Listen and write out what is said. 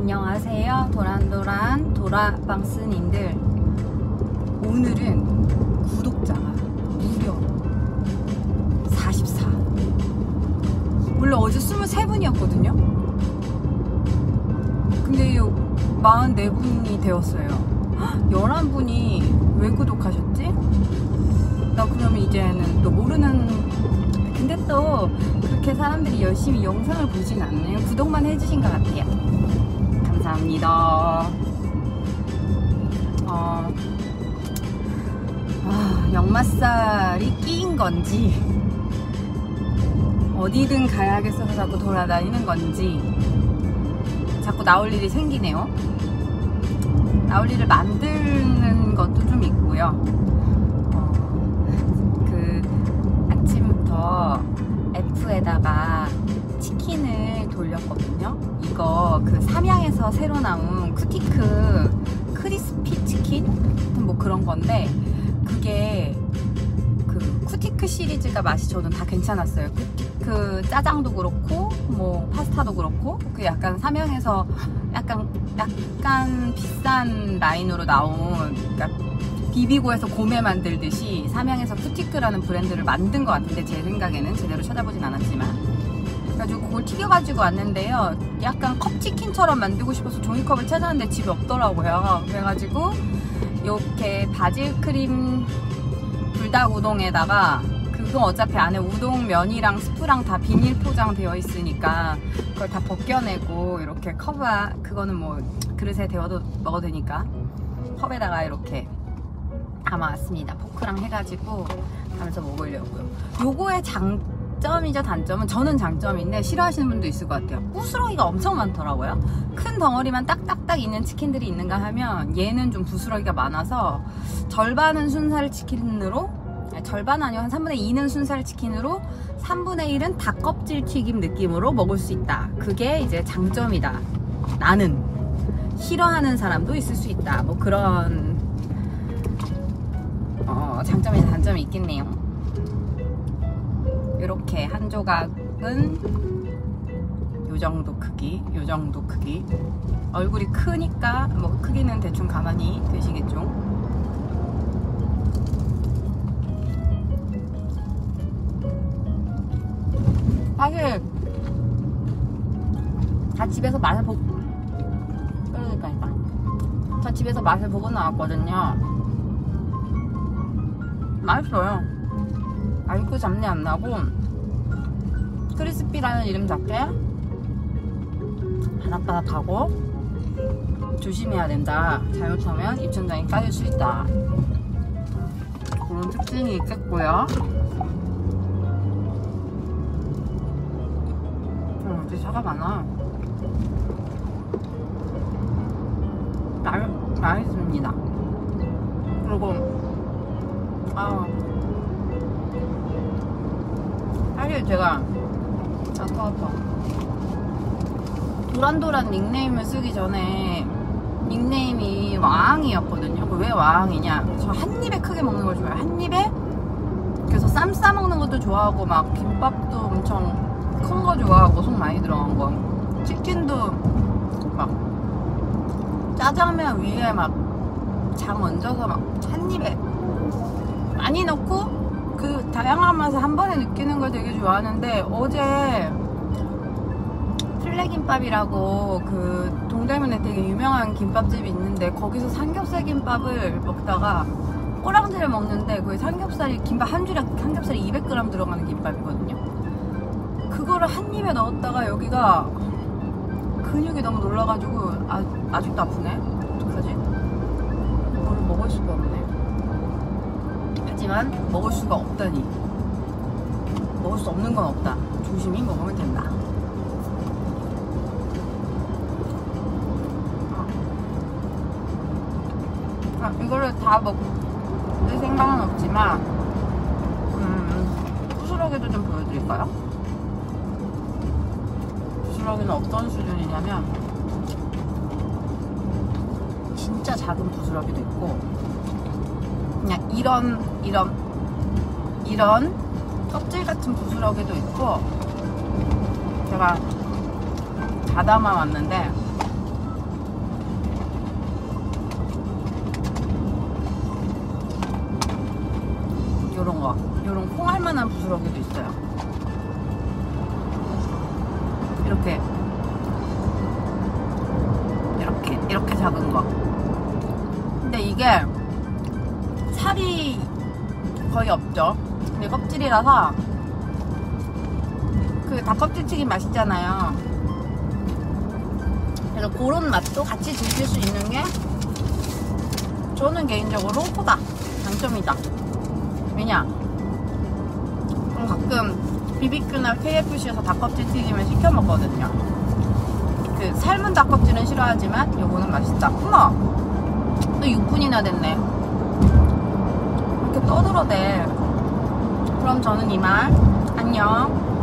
안녕하세요. 도란도란 도라방스님들. 오늘은 구독자가 무려 44. 원래 어제 23분이었거든요. 근데 44분이 되었어요. 11분이 왜 구독하셨지? 나 그러면 이제는 또 모르는 근데 또 그렇게 사람들이 열심히 영상을 보진 않네요. 구독만 해주신 것 같아요. 감사합니다. 어, 아, 역마살이 끼인 건지 어디든 가야겠어서 자꾸 돌아다니는 건지 자꾸 나올 일이 생기네요. 나올 일을 만드는 것도 좀 있고요. 어, 그 아침부터 F에다가 치킨을 돌렸거든요. 이거 그 삼양에서 새로 나온 쿠티크 크리스피 치킨? 뭐 그런 건데 그게 그 쿠티크 시리즈가 맛이 저는 다 괜찮았어요. 쿠티크 짜장도 그렇고 뭐 파스타도 그렇고 그 약간 삼양에서 약간 약간 비싼 라인으로 나온 그러니까 비비고에서 고메 만들듯이 삼양에서 쿠티크라는 브랜드를 만든 것 같은데 제 생각에는 제대로 찾아보진 않았지만 그래가지고 그걸 튀겨가지고 왔는데요 약간 컵치킨처럼 만들고 싶어서 종이컵을 찾았는데 집에 없더라고요 그래가지고 이렇게 바질 크림 불닭 우동에다가 그거 어차피 안에 우동 면이랑 스프랑 다 비닐 포장되어 있으니까 그걸 다 벗겨내고 이렇게 컵아 그거는 뭐 그릇에 데워도 먹어도 되니까 컵에다가 이렇게 담아왔습니다. 포크랑 해가지고 하면서 먹으려고요. 요거의 장 점이자 단점은 저는 장점인데 싫어하시는 분도 있을 것 같아요. 부스러기가 엄청 많더라고요. 큰 덩어리만 딱딱딱 있는 치킨들이 있는가 하면 얘는 좀 부스러기가 많아서 절반은 순살 치킨으로 절반 아니요 한 3분의 2는 순살 치킨으로 3분의 1은 닭껍질 튀김 느낌으로 먹을 수 있다. 그게 이제 장점이다. 나는 싫어하는 사람도 있을 수 있다. 뭐 그런 어, 장점이나 단점이 있겠네요. 이렇게 한 조각은 요 정도 크기, 요 정도 크기. 얼굴이 크니까 뭐 크기는 대충 가만히 되시겠죠. 사실 다 집에서 맛을 보고 그러니까 일단 다 집에서 맛을 보고 나왔거든요. 맛있어요. 아이고 잡내 안 나고 크리스피라는 이름답게 바삭바삭하고 조심해야 된다. 잘못하면 입천장이 까질 수 있다. 그런 특징이 있겠고요. 어, 어디 차가 많아. 맛, 맛있습니다. 그리고 아 사실 제가 아파 아파 도란도란 닉네임을 쓰기 전에 닉네임이 와항이었거든요. 그왜 와항이냐? 저 한 입에 크게 먹는 걸 좋아해요. 한 입에? 그래서 쌈 싸 먹는 것도 좋아하고 막 김밥도 엄청 큰 거 좋아하고 속 많이 들어간 거. 치킨도 막 짜장면 위에 막 장 얹어서 막 한 입에 많이 넣고 그 다양한 맛을 한 번에 느끼는 걸 되게 좋아하는데 어제 플레김밥이라고 그 동대문에 되게 유명한 김밥집이 있는데 거기서 삼겹살 김밥을 먹다가 꼬랑지를 먹는데 그 삼겹살이 김밥 한 줄에 삼겹살이 200g 들어가는 김밥이거든요. 그거를 한 입에 넣었다가 여기가 근육이 너무 놀라가지고 아, 아직도 아프네. 하지만 먹을 수가 없다니. 먹을 수 없는 건 없다. 조심히 먹으면 된다. 아, 이거를 다 먹을 생각은 없지만 음, 부스러기도 좀 보여드릴까요? 부스러기는 어떤 수준이냐면 진짜 작은 부스러기도 있고 그냥 이런 이런 이런 껍질 같은 부스러기도 있고 제가 다 담아왔는데 요런 거 요런 콩할만한 부스러기도 있어요. 이렇게 이렇게 이렇게 작은 거. 근데 이게 거의 없죠. 근데 껍질이라서 그 닭껍질 튀김 맛있잖아요. 그래서 그런 맛도 같이 드실 수 있는 게 저는 개인적으로 호다 장점이다. 왜냐? 그럼 가끔 BBQ나 KFC에서 닭껍질 튀김을 시켜 먹거든요. 그 삶은 닭껍질은 싫어하지만 요거는 맛있다. 어머! 또 6분이나 됐네. 이렇게 떠들어대. 그럼 저는 이만 안녕.